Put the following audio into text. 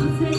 to say.